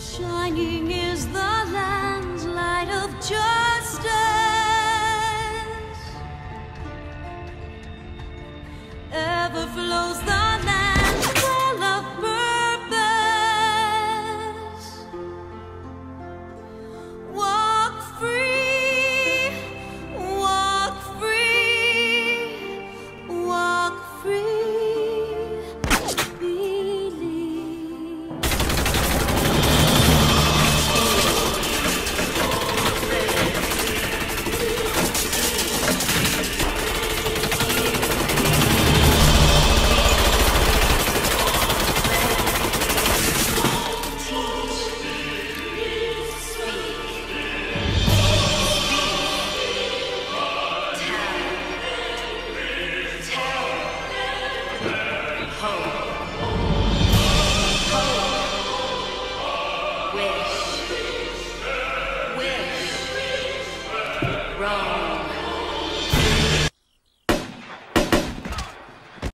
Shining is the land's light of justice. Ever flows the Wish.